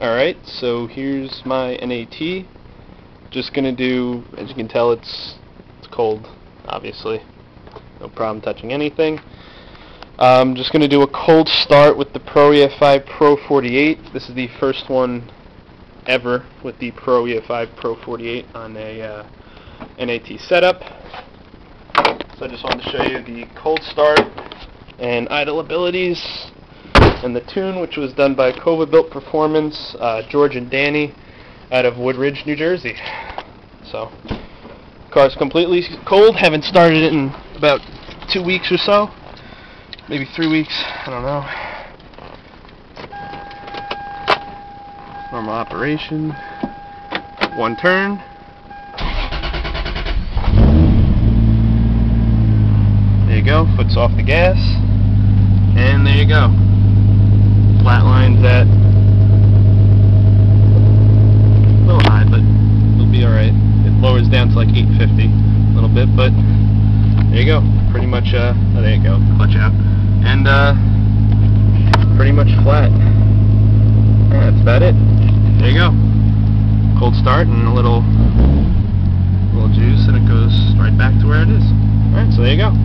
Alright, so here's my NAT. Just gonna do, as you can tell, it's it's cold, obviously. No problem touching anything. I'm just gonna do a cold start with the Pro EFI Pro 48. This is the first one ever with the Pro EFI Pro 48 on a uh, NAT setup. So I just wanted to show you the cold start and idle abilities and the tune, which was done by Kova Built Performance, uh, George and Danny, out of Woodridge, New Jersey. So, car's completely cold. Haven't started it in about two weeks or so, maybe three weeks. I don't know. Normal operation. One turn. There you go. Foot's off the gas. And there you go flat lines at a little high, but it'll be alright. It lowers down to like 850 a little bit, but there you go. Pretty much, uh, oh, there you go, clutch out. And, uh, pretty much flat. Yeah, that's about it. There you go. Cold start and a little, little juice and it goes right back to where it is. Alright, so there you go.